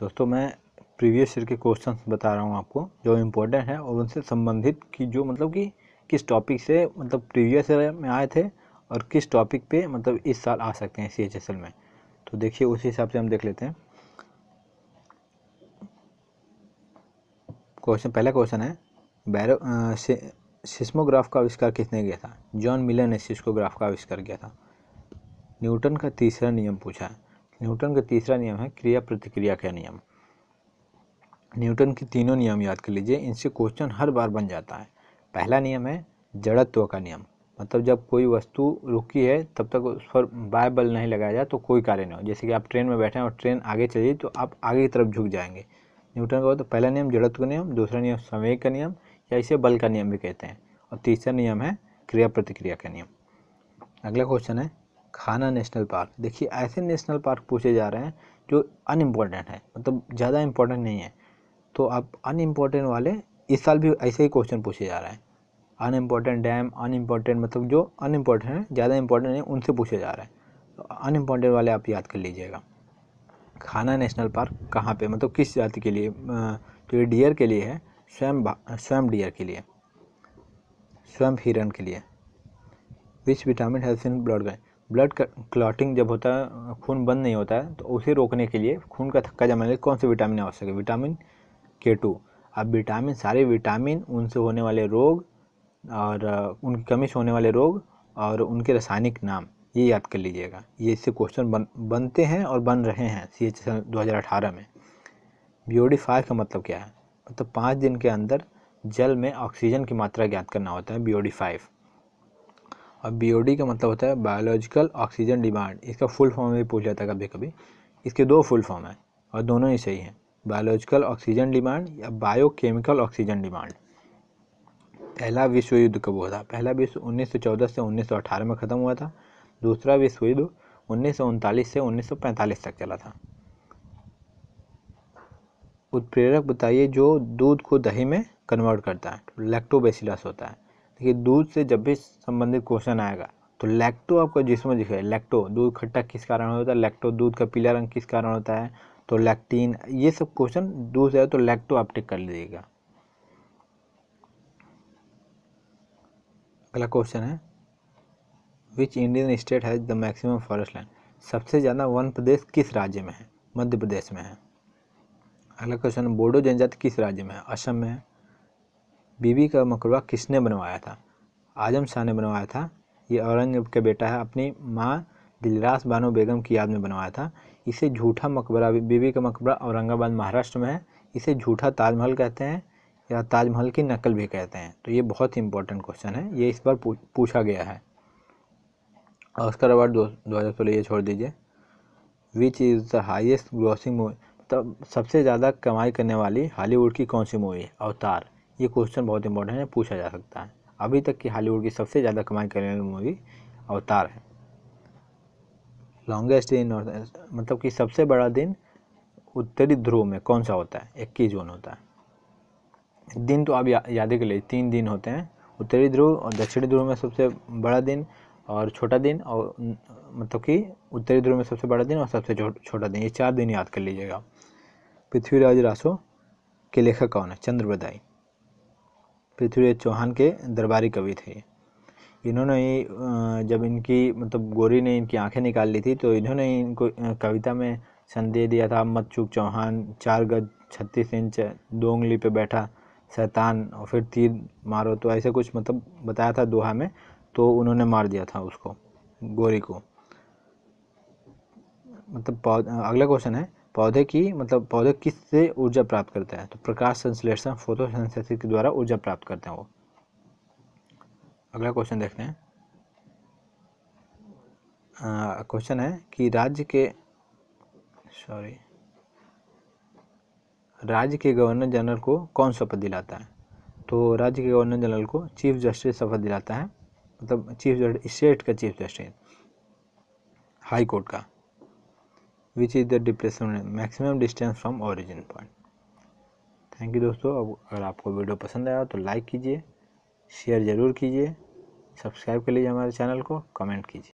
दोस्तों, मैं previous year के क्वेश्चंस बता रहा हूँ आपको, जो इम्पोर्टेंट है और उनसे संबंधित कि जो मतलब कि किस टॉपिक से मतलब प्रीवियस ईयर में आए थे और किस टॉपिक पे मतलब इस साल आ सकते हैं सीएचएसएल में। तो देखिए, उसी हिसाब से हम देख लेते हैं। क्वेश्चन पहला क्वेश्चन है, बैरो सिस्मोग्राफ का आविष्कार किसने किया था? जॉन मिलर ने सिस्मोग्राफ का आविष्कार किया था। न्यूटन का तीसरा नियम पूछा है। न्यूटन का तीसरा नियम है क्रिया प्रतिक्रिया का नियम। न्यूटन के तीनों नियम याद कर लीजिए, इनसे क्वेश्चन हर बार बन जाता है। पहला नियम है जड़त्व का नियम। मतलब जब कोई वस्तु रुकी है, तब तक उस पर बाय बल नहीं लगाया जाए तो कोई कार्य नहीं हो। जैसे कि आप ट्रेन में बैठे हैं और ट्रेन आगे चलिए तो आप आगे की तरफ़ झुक जाएँगे। न्यूटन का तो पहला नियम जड़त्व का नियम, दूसरा नियम समय का नियम, या इसे बल का नियम भी कहते हैं। और तीसरा नियम है क्रिया प्रतिक्रिया का नियम। अगला क्वेश्चन है खाना नेशनल पार्क। देखिए, ऐसे नेशनल पार्क पूछे जा रहे हैं जो अनइम्पॉर्टेंट है मतलब ज़्यादा इम्पोर्टेंट नहीं है। तो आप अनइम्पोर्टेंट वाले इस साल भी ऐसे ही क्वेश्चन पूछे जा रहे हैं। अनइम्पोर्टेंट डैम, अनइम्पोर्टेंट मतलब जो अनइम्पोर्टेंट है, ज़्यादा इंपॉर्टेंट है उनसे पूछे जा रहे हैं। तो अनइम्पोर्टेंट वाले आप याद कर लीजिएगा। खाना नेशनल पार्क कहाँ पे मतलब किस जाति के लिए तो ये डियर के लिए है, स्वयं स्वयं डियर के लिए, स्वयं हिरन के लिए। Which vitamin, health in blood गए ब्लड क्लॉटिंग जब होता है, खून बंद नहीं होता है तो उसे रोकने के लिए खून का थक्का जमाने के लिए कौन से विटामिन आवश्यक है? विटामिन के टू अब विटामिन सारे विटामिन उनसे होने वाले रोग और उनकी कमी से होने वाले रोग और उनके रासायनिक नाम, ये याद कर लीजिएगा। ये इससे क्वेश्चन बन, बनते हैं और बन रहे हैं सी एच दो हज़ार अठारह में। बी फाइव का मतलब क्या है? मतलब पाँच दिन के अंदर जल में ऑक्सीजन की मात्रा ज्ञात करना होता है बी फाइव और BOD का मतलब होता है बायोलॉजिकल ऑक्सीजन डिमांड इसका फुल फॉर्म भी पूछ जाता है कभी कभी इसके दो फुल फॉर्म है और दोनों ही सही हैं। बायोलॉजिकल ऑक्सीजन डिमांड या बायोकेमिकल ऑक्सीजन डिमांड पहला विश्व युद्ध कब हुआ था? पहला विश्व 1914 से 1918 में ख़त्म हुआ था। दूसरा विश्व युद्ध उन्नीस सौ उनतालीस से 1945 तक चला था। उत्प्रेरक बताइए जो दूध को दही में कन्वर्ट करता है। लैक्टोबेसिलस होता है। देखिए, दूध से जब भी संबंधित क्वेश्चन आएगा तो लैक्टो आपको जिसमें दिखे लैक्टो दूध खट्टा किस कारण होता है? लैक्टो दूध का पीला रंग किस कारण होता है? तो लैक्टीन ये सब क्वेश्चन दूध से तो लैक्टो आप टिक कर लीजिएगा। अगला क्वेश्चन है which Indian state has the maximum forest land सबसे ज़्यादा वन प्रदेश किस राज्य में है? मध्य प्रदेश में है। अगला क्वेश्चन बोडो जनजाति किस राज्य में है? असम में है। बीबी का मकबरा किसने बनवाया था? आज़म शाह ने बनवाया था। ये औरंगज़ेब का बेटा है। अपनी माँ दिलरास बानो बेगम की याद में बनवाया था। इसे झूठा मकबरा, बीबी का मकबरा औरंगाबाद, महाराष्ट्र में है। इसे झूठा ताजमहल कहते हैं या ताजमहल की नकल भी कहते हैं। तो ये बहुत ही इंपॉर्टेंट क्वेश्चन है। ये इस बार पूछा गया है। ऑस्कर अवार्ड दो हज़ार सोलह ये छोड़ दीजिए। Which is the highest grossing movie मतलब सबसे ज़्यादा कमाई करने वाली हॉलीवुड की कौन सी मूवी है? अवतार। ये क्वेश्चन बहुत इंपॉर्टेंट है पूछा जा सकता है। अभी तक की हॉलीवुड की सबसे ज़्यादा कमाई करने वाली मूवी अवतार है। लॉन्गेस्ट इन मतलब कि सबसे बड़ा दिन उत्तरी ध्रुव में कौन सा होता है? इक्कीस जून होता है। दिन तो आप या, याद कर लीजिए तीन दिन होते हैं। उत्तरी ध्रुव और दक्षिणी ध्रुव में सबसे बड़ा दिन और छोटा दिन और मतलब कि उत्तरी ध्रुव में सबसे बड़ा दिन और सबसे छोटा दिन। ये चार दिन याद कर लीजिएगा पृथ्वीराज रासो के लेखक कौन है? चंद्र बदाई पृथ्वीराज चौहान के दरबारी कवि थे। इन्होंने जब इनकी मतलब गोरी ने इनकी आँखें निकाल ली थी तो इन्होंने इनको कविता में संदेह दिया था, मत चूक चौहान, चार गज छत्तीस इंच, दो उंगली पे बैठा, शैतान, और फिर तीर मारो तो ऐसे कुछ मतलब बताया था दोहा में तो उन्होंने मार दिया था उसको, गोरी को। मतलब अगला क्वेश्चन है पौधे की मतलब पौधे किस से ऊर्जा प्राप्त करते हैं? तो प्रकाश संश्लेषण फोटोसिंथेसिस के द्वारा ऊर्जा प्राप्त करते हैं वो। अगला क्वेश्चन देखते हैं। क्वेश्चन है कि राज्य के सॉरी राज्य के गवर्नर जनरल को कौन शपथ दिलाता है? तो राज्य के गवर्नर जनरल को चीफ जस्टिस शपथ दिलाता है। मतलब चीफ जस्टिस स्टेट का चीफ जस्टिस हाई कोर्ट का। Which is the depression maximum distance from origin point thank you दोस्तों, अब अगर आपको वीडियो पसंद आया तो लाइक कीजिए शेयर ज़रूर कीजिए सब्सक्राइब कर लीजिए हमारे चैनल को कमेंट कीजिए।